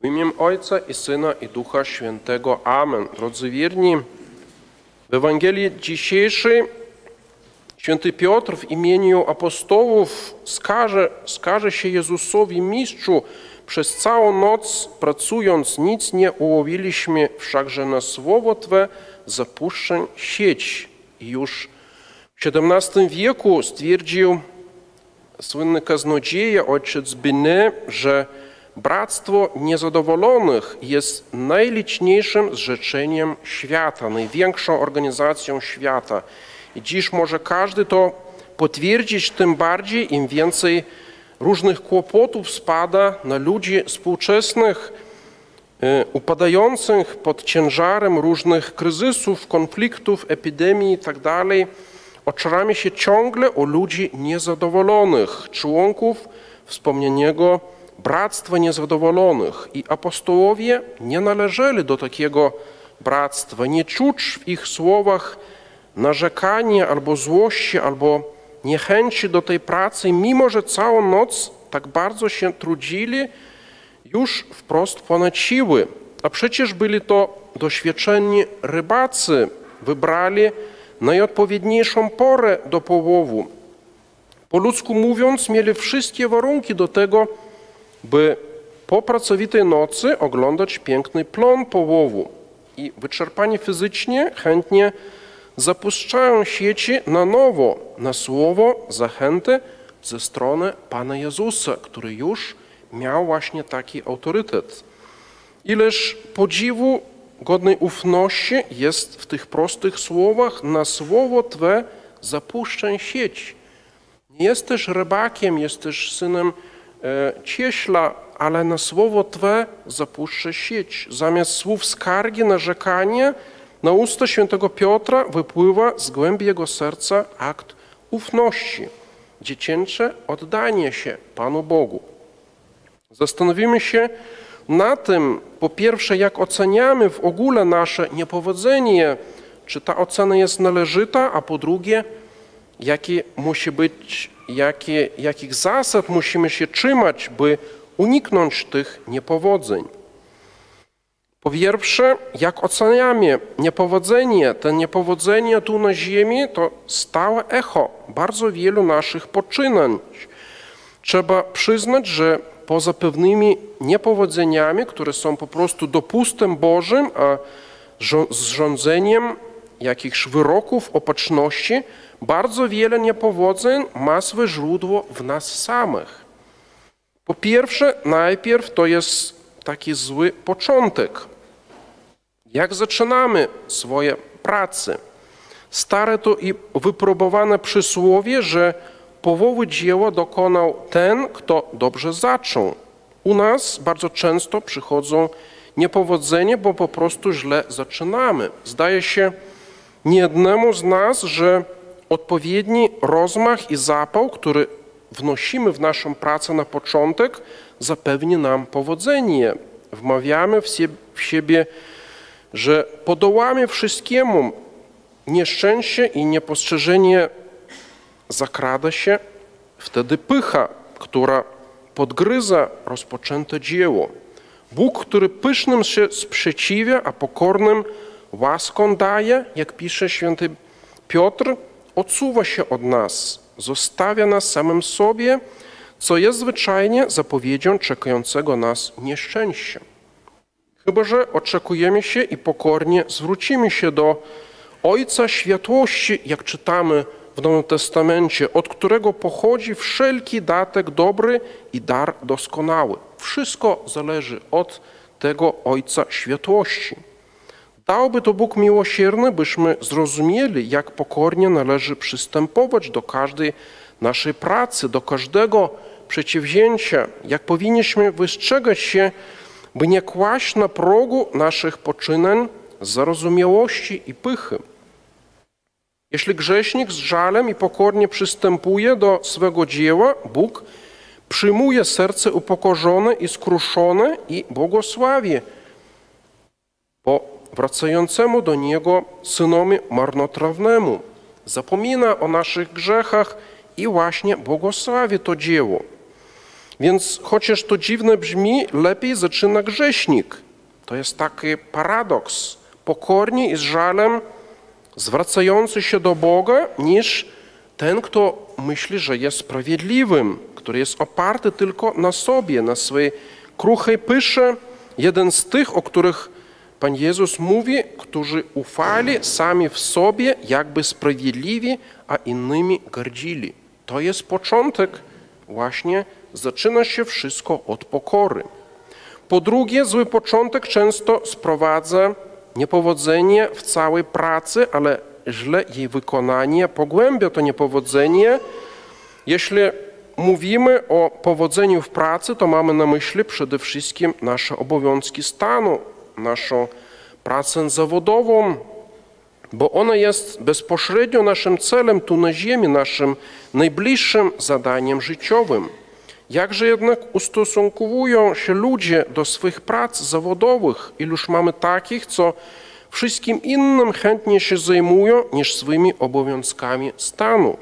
W imię Ojca i Syna i Ducha Świętego. Amen. Drodzy wierni, w Ewangelii dzisiejszej święty Piotr w imieniu apostołów skaże, skaże się Jezusowi Mistrzu przez całą noc pracując nic nie ułowiliśmy, wszakże na słowo Twe zapuszczę sieć. I już w XVII wieku stwierdził słynny kaznodzieja ojciec Binet, że Bractwo niezadowolonych jest najliczniejszym zrzeczeniem świata, największą organizacją świata. I dziś może każdy to potwierdzić, tym bardziej im więcej różnych kłopotów spada na ludzi współczesnych, upadających pod ciężarem różnych kryzysów, konfliktów, epidemii itd. Oczeramy się ciągle o ludzi niezadowolonych, członków wspomnianego bractwa niezadowolonych i apostołowie nie należeli do takiego bractwa. Nie czuć w ich słowach narzekania albo złości, albo niechęci do tej pracy, mimo że całą noc tak bardzo się trudzili, już wprost ponad siły. A przecież byli to doświadczeni rybacy, wybrali najodpowiedniejszą porę do połowu. Po ludzku mówiąc, mieli wszystkie warunki do tego, by po pracowitej nocy oglądać piękny plon połowu i wyczerpani fizycznie chętnie zapuszczają sieci na nowo na słowo zachęty ze strony Pana Jezusa, który już miał właśnie taki autorytet. Ileż podziwu godnej ufności jest w tych prostych słowach na słowo Twe zapuszczę sieć. Nie jesteś rybakiem, jesteś synem cieśla, ale na słowo Twe zapuszczę sieć. Zamiast słów skargi, narzekania, na usta świętego Piotra wypływa z głębi jego serca akt ufności, dziecięce oddanie się Panu Bogu. Zastanowimy się na tym, po pierwsze, jak oceniamy w ogóle nasze niepowodzenie, czy ta ocena jest należyta, a po drugie, jaki musi być jakich zasad musimy się trzymać, by uniknąć tych niepowodzeń. Po pierwsze, jak oceniamy niepowodzenie, te niepowodzenie tu na ziemi to stałe echo bardzo wielu naszych poczynań. Trzeba przyznać, że poza pewnymi niepowodzeniami, które są po prostu dopustem Bożym, a zrządzeniem jakichś wyroków opatrzności, bardzo wiele niepowodzeń ma swoje źródło w nas samych. Po pierwsze, najpierw to jest taki zły początek. Jak zaczynamy swoje prace? Stare to i wypróbowane przysłowie, że połowy dzieła dokonał ten, kto dobrze zaczął. U nas bardzo często przychodzą niepowodzenie, bo po prostu źle zaczynamy. Zdaje się niejednemu z nas, że odpowiedni rozmach i zapał, który wnosimy w naszą pracę na początek, zapewni nam powodzenie. Wmawiamy w siebie, że podołamy wszystkiemu. Nieszczęście i niepostrzeżenie zakrada się, wtedy pycha, która podgryza rozpoczęte dzieło. Bóg, który pysznym się sprzeciwia, a pokornym łaską daje, jak pisze święty Piotr, odsuwa się od nas, zostawia nas samym sobie, co jest zwyczajnie zapowiedzią czekającego nas nieszczęścia. Chyba, że oczekujemy się i pokornie zwrócimy się do Ojca Światłości, jak czytamy w Nowym Testamencie, od którego pochodzi wszelki datek dobry i dar doskonały. Wszystko zależy od tego Ojca Światłości. Dałby to Bóg miłosierny, byśmy zrozumieli, jak pokornie należy przystępować do każdej naszej pracy, do każdego przedsięwzięcia, jak powinniśmy wystrzegać się, by nie kłaść na progu naszych poczynań zarozumiałości i pychy. Jeśli grzesznik z żalem i pokornie przystępuje do swego dzieła, Bóg przyjmuje serce upokorzone i skruszone i błogosławi, bo wracającemu do Niego synowi marnotrawnemu. Zapomina o naszych grzechach i właśnie błogosławi to dzieło. Więc chociaż to dziwne brzmi, lepiej zaczyna grzesznik. To jest taki paradoks. Pokornie i z żalem zwracający się do Boga, niż ten, kto myśli, że jest sprawiedliwym, który jest oparty tylko na sobie, na swojej kruchej pysze. Jeden z tych, o których Pan Jezus mówi, którzy ufali sami w sobie, jakby sprawiedliwi, a innymi gardzili. To jest początek właśnie, zaczyna się wszystko od pokory. Po drugie, zły początek często sprowadza niepowodzenie w całej pracy, ale źle jej wykonanie pogłębia to niepowodzenie. Jeśli mówimy o powodzeniu w pracy, to mamy na myśli przede wszystkim nasze obowiązki stanu, naszą pracę zawodową, bo ona jest bezpośrednio naszym celem tu na ziemi, naszym najbliższym zadaniem życiowym. Jakże jednak ustosunkowują się ludzie do swych prac zawodowych? Iluż mamy takich, co wszystkim innym chętnie się zajmują niż swoimi obowiązkami stanu.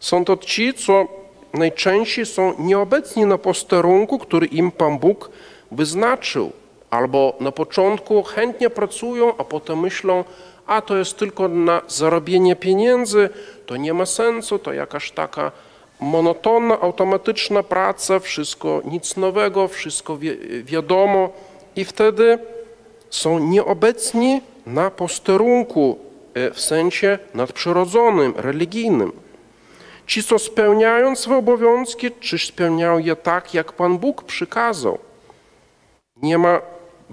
Są to ci, co najczęściej są nieobecni na posterunku, który im Pan Bóg wyznaczył, albo na początku chętnie pracują, a potem myślą, a to jest tylko na zarobienie pieniędzy, to nie ma sensu, to jakaś taka monotonna, automatyczna praca, wszystko nic nowego, wszystko wi wiadomo i wtedy są nieobecni na posterunku e, w sensie nadprzyrodzonym, religijnym. Ci, co spełniają swoje obowiązki, czy spełniają je tak, jak Pan Bóg przykazał. Nie ma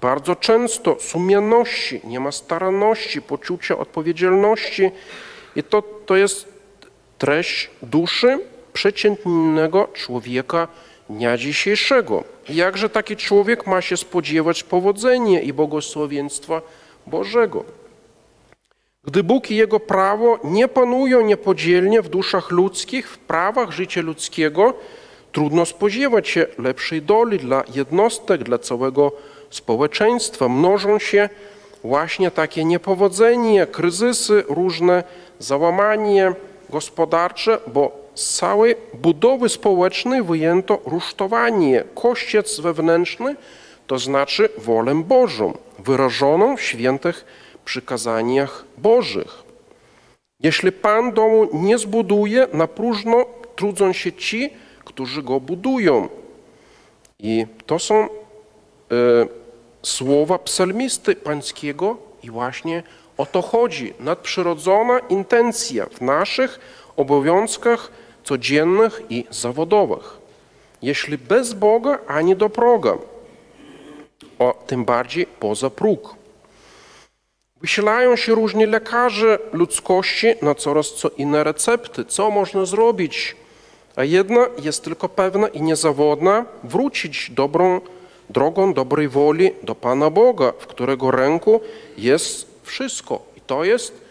bardzo często sumienności, nie ma staranności, poczucia odpowiedzialności i to, to jest treść duszy przeciętnego człowieka dnia dzisiejszego. Jakże taki człowiek ma się spodziewać powodzenia i błogosławieństwa Bożego? Gdy Bóg i Jego prawo nie panują niepodzielnie w duszach ludzkich, w prawach życia ludzkiego, trudno spodziewać się lepszej doli dla jednostek, dla całego społeczeństwa. Mnożą się właśnie takie niepowodzenia, kryzysy, różne załamanie gospodarcze, bo z całej budowy społecznej wyjęto rusztowanie, kościec wewnętrzny, to znaczy wolę Bożą, wyrażoną w świętych przykazaniach Bożych. Jeśli Pan domu nie zbuduje, na próżno trudzą się ci, którzy go budują. I to są e, słowa psalmisty pańskiego i właśnie o to chodzi. Nadprzyrodzona intencja w naszych obowiązkach codziennych i zawodowych. Jeśli bez Boga ani do proga, o tym bardziej poza próg. Wysilają się różni lekarze ludzkości na coraz co inne recepty, co można zrobić, a jedna jest tylko pewna i niezawodna wrócić dobrą drogą dobrej woli do Pana Boga, w którego ręku jest wszystko. I to jest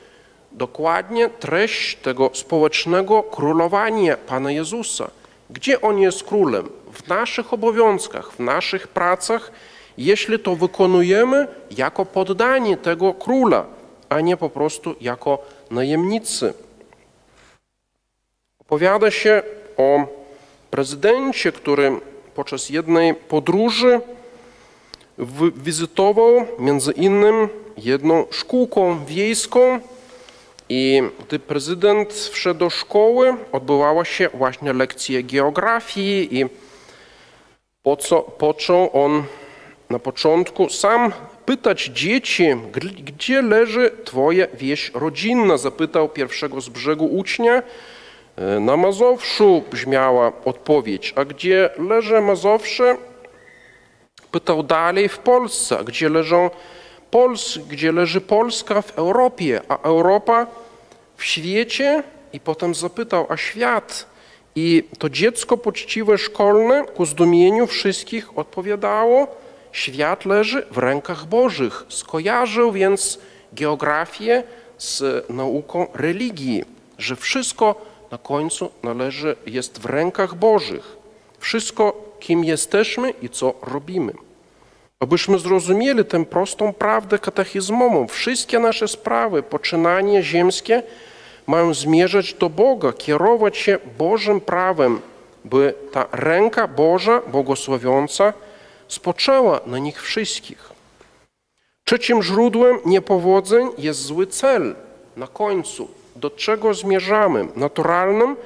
dokładnie treść tego społecznego królowania Pana Jezusa. Gdzie On jest królem? W naszych obowiązkach, w naszych pracach, jeśli to wykonujemy jako poddanie tego króla, a nie po prostu jako najemnicy. Opowiada się o prezydencie, który podczas jednej podróży wizytował między innymi jedną szkółką wiejską, i gdy prezydent wszedł do szkoły, odbywała się właśnie lekcja geografii i po co, począł on na początku sam pytać dzieci, gdzie leży twoja wieś rodzinna, zapytał pierwszego z brzegu ucznia. E, na Mazowszu brzmiała odpowiedź, a gdzie leży Mazowsze? Pytał dalej w Polsce, a gdzie leżą Pols, gdzie leży Polska w Europie, a Europa w świecie i potem zapytał, a świat? I to dziecko poczciwe szkolne ku zdumieniu wszystkich odpowiadało, świat leży w rękach Bożych. Skojarzył więc geografię z nauką religii, że wszystko na końcu należy, jest w rękach Bożych. Wszystko, kim jesteśmy i co robimy. Abyśmy zrozumieli tę prostą prawdę katechizmową, wszystkie nasze sprawy, poczynania ziemskie mają zmierzać do Boga, kierować się Bożym prawem, by ta ręka Boża, błogosławiąca, spoczęła na nich wszystkich. Trzecim źródłem niepowodzeń jest zły cel na końcu, do czego zmierzamy. Naturalnym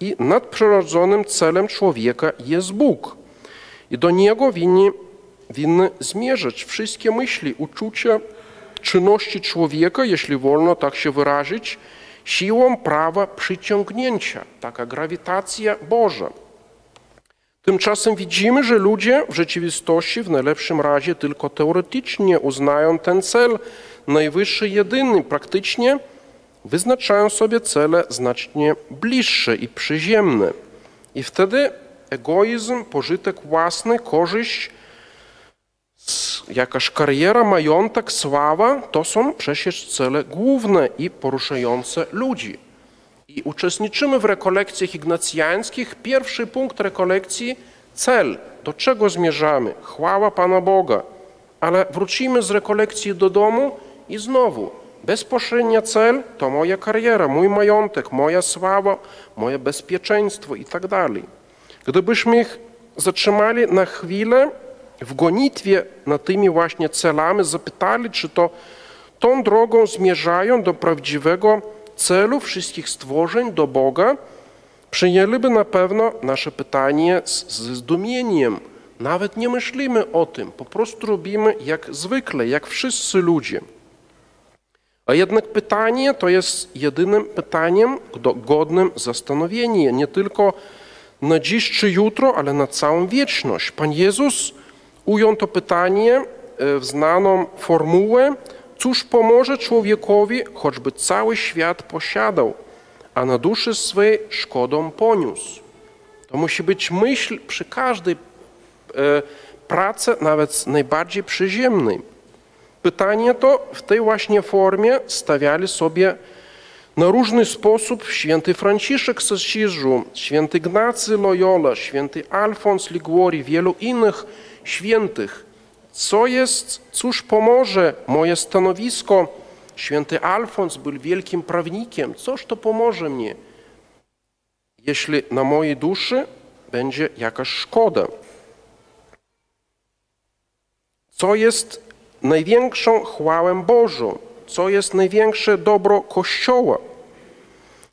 i nadprzyrodzonym celem człowieka jest Bóg. I do Niego winni, winny zmierzać wszystkie myśli, uczucia, czynności człowieka, jeśli wolno tak się wyrazić, siłą prawa przyciągnięcia, taka grawitacja Boża. Tymczasem widzimy, że ludzie w rzeczywistości w najlepszym razie tylko teoretycznie uznają ten cel najwyższy, jedyny, praktycznie wyznaczają sobie cele znacznie bliższe i przyziemne. I wtedy egoizm, pożytek własny, korzyść, jakaś kariera, majątek, sława to są przecież cele główne i poruszające ludzi. I uczestniczymy w rekolekcjach ignacjańskich. Pierwszy punkt rekolekcji cel, do czego zmierzamy. Chwała Pana Boga. Ale wrócimy z rekolekcji do domu i znowu bezpośrednia cel to moja kariera, mój majątek, moja sława, moje bezpieczeństwo i tak dalej. Gdybyśmy ich zatrzymali na chwilę w gonitwie na tymi właśnie celami, zapytali, czy to tą drogą zmierzają do prawdziwego celu wszystkich stworzeń, do Boga, przyjęliby na pewno nasze pytanie z, ze zdumieniem. Nawet nie myślimy o tym, po prostu robimy jak zwykle, jak wszyscy ludzie. A jednak pytanie to jest jedynym pytaniem godnym zastanowienia, nie tylko na dziś czy jutro, ale na całą wieczność. Pan Jezus ujął to pytanie e, w znaną formułę, cóż pomoże człowiekowi, choćby cały świat posiadał, a na duszy swej szkodą poniósł. To musi być myśl przy każdej e, pracy, nawet najbardziej przyziemnej. Pytanie to w tej właśnie formie stawiali sobie na różny sposób święty Franciszek z Asyżu, święty Ignacy Loyola, święty Alfons Liguori, wielu innych świętych. Co jest, cóż pomoże moje stanowisko? Święty Alfons był wielkim prawnikiem. Cóż to pomoże mnie, jeśli na mojej duszy będzie jakaś szkoda? Co jest największą chwałę Bożą? Co jest największe dobro Kościoła?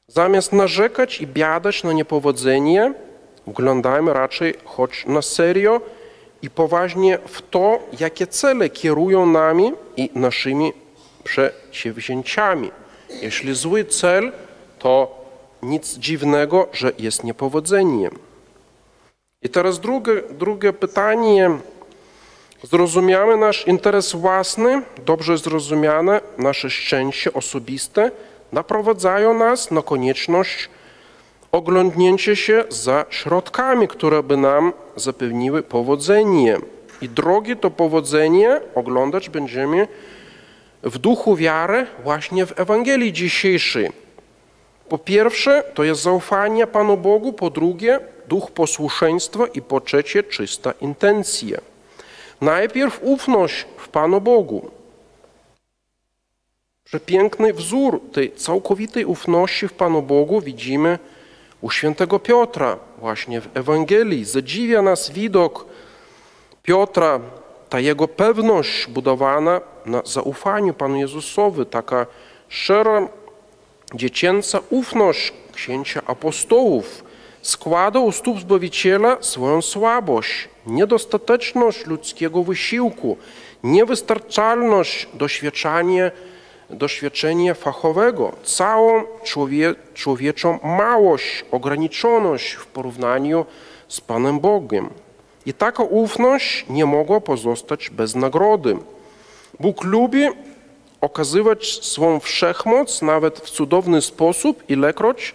Zamiast narzekać i biadać na niepowodzenie, wglądajmy raczej choć na serio i poważnie w to, jakie cele kierują nami i naszymi przedsięwzięciami. Jeśli zły cel, to nic dziwnego, że jest niepowodzeniem. I teraz drugie, drugie pytanie. Zrozumiamy nasz interes własny, dobrze zrozumiane nasze szczęście osobiste, naprowadzają nas na konieczność oglądnięcie się za środkami, które by nam zapewniły powodzenie. I drogi to powodzenie oglądać będziemy w duchu wiary właśnie w Ewangelii dzisiejszej. Po pierwsze, to jest zaufanie Panu Bogu, po drugie, duch posłuszeństwa i po trzecie, czysta intencja. Najpierw ufność w Panu Bogu. Przepiękny wzór tej całkowitej ufności w Panu Bogu widzimy u świętego Piotra, właśnie w Ewangelii. Zadziwia nas widok Piotra, ta jego pewność budowana na zaufaniu Panu Jezusowi, taka szczera, dziecięca ufność księcia apostołów, składa u stóp Zbawiciela swoją słabość, niedostateczność ludzkiego wysiłku, niewystarczalność doświadczania doświadczenie fachowego, całą człowie, człowieczą małość, ograniczoność w porównaniu z Panem Bogiem. I taka ufność nie mogła pozostać bez nagrody. Bóg lubi okazywać swą wszechmoc nawet w cudowny sposób, ilekroć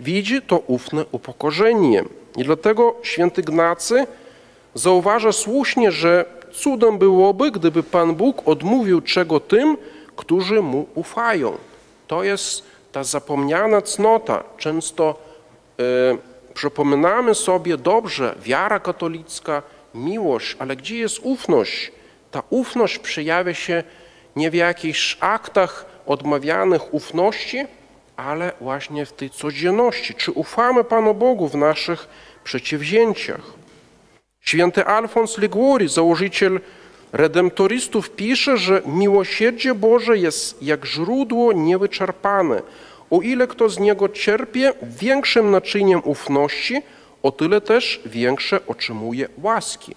widzi to ufne upokorzenie. I dlatego święty Gnacy zauważa słusznie, że cudem byłoby, gdyby Pan Bóg odmówił czego tym, którzy mu ufają. To jest ta zapomniana cnota. Często y, przypominamy sobie dobrze, wiara katolicka, miłość, ale gdzie jest ufność? Ta ufność przejawia się nie w jakichś aktach odmawianych ufności, ale właśnie w tej codzienności. Czy ufamy Panu Bogu w naszych przedsięwzięciach. Święty Alfons Liguori, założyciel redemptorystów, pisze, że miłosierdzie Boże jest jak źródło niewyczerpane. O ile kto z niego czerpie większym naczyniem ufności, o tyle też większe otrzymuje łaski.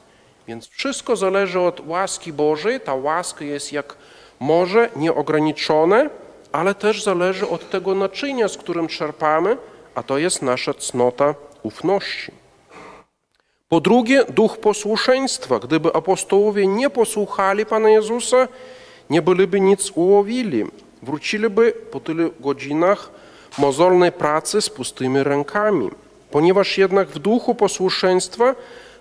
Więc wszystko zależy od łaski Bożej. Ta łaska jest jak morze nieograniczone, ale też zależy od tego naczynia, z którym czerpamy, a to jest nasza cnota ufności. Po drugie, duch posłuszeństwa. Gdyby apostołowie nie posłuchali Pana Jezusa, nie byliby nic ułowili. Wróciliby po tylu godzinach mozolnej pracy z pustymi rękami. Ponieważ jednak w duchu posłuszeństwa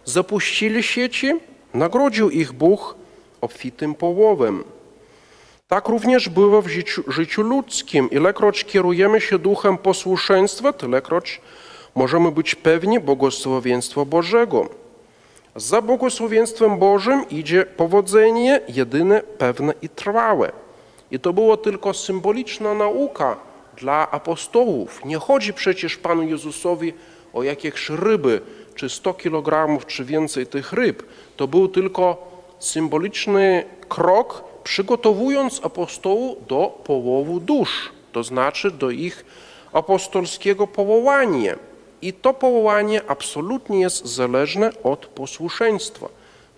zapuścili sieci, nagrodził ich Bóg obfitym połowem. Tak również bywa w życiu, życiu ludzkim. Ilekroć kierujemy się duchem posłuszeństwa, tylekroć możemy być pewni błogosławieństwa Bożego. Za błogosławieństwem Bożym idzie powodzenie, jedyne, pewne i trwałe. I to było tylko symboliczna nauka dla apostołów. Nie chodzi przecież Panu Jezusowi o jakieś ryby, czy 100 kg, czy więcej tych ryb. To był tylko symboliczny krok, przygotowując apostołów do połowu dusz, to znaczy do ich apostolskiego powołania. I to powołanie absolutnie jest zależne od posłuszeństwa.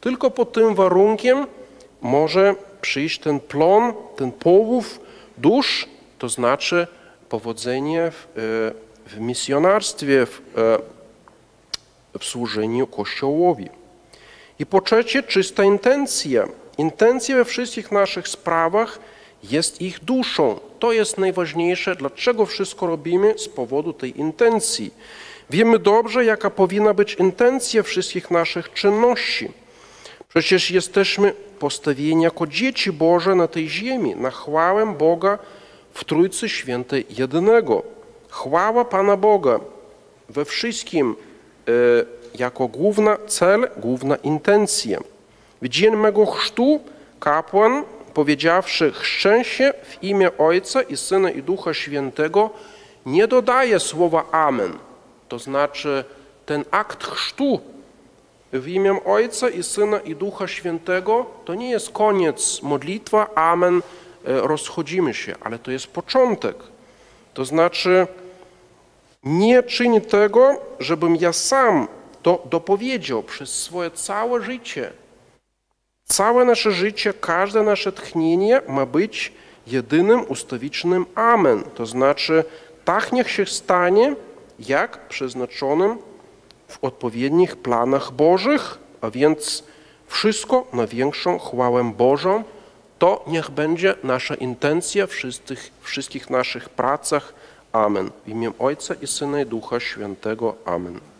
Tylko pod tym warunkiem może przyjść ten plon, ten połów dusz, to znaczy powodzenie w, e, w misjonarstwie, w, e, w służeniu Kościołowi. I po trzecie, czysta intencja. Intencja we wszystkich naszych sprawach jest ich duszą. To jest najważniejsze, dlaczego wszystko robimy z powodu tej intencji. Wiemy dobrze, jaka powinna być intencja wszystkich naszych czynności. Przecież jesteśmy postawieni jako dzieci Boże na tej ziemi, na chwałę Boga w Trójcy Świętej Jedynego. Chwała Pana Boga we wszystkim e, jako główna cel, główna intencja. W dzień mego chrztu kapłan, powiedziawszy się w imię Ojca i Syna i Ducha Świętego, nie dodaje słowa Amen. To znaczy ten akt chrztu w imię Ojca i Syna i Ducha Świętego to nie jest koniec modlitwa, Amen, e, rozchodzimy się, ale to jest początek. To znaczy nie czyni tego, żebym ja sam to dopowiedział przez swoje całe życie. Całe nasze życie, każde nasze tchnienie ma być jedynym ustawicznym Amen. To znaczy tak niech się stanie, jak przeznaczonym w odpowiednich planach Bożych, a więc wszystko na większą chwałę Bożą, to niech będzie nasza intencja w wszystkich, wszystkich naszych pracach. Amen. W imię Ojca i Syna i Ducha Świętego. Amen.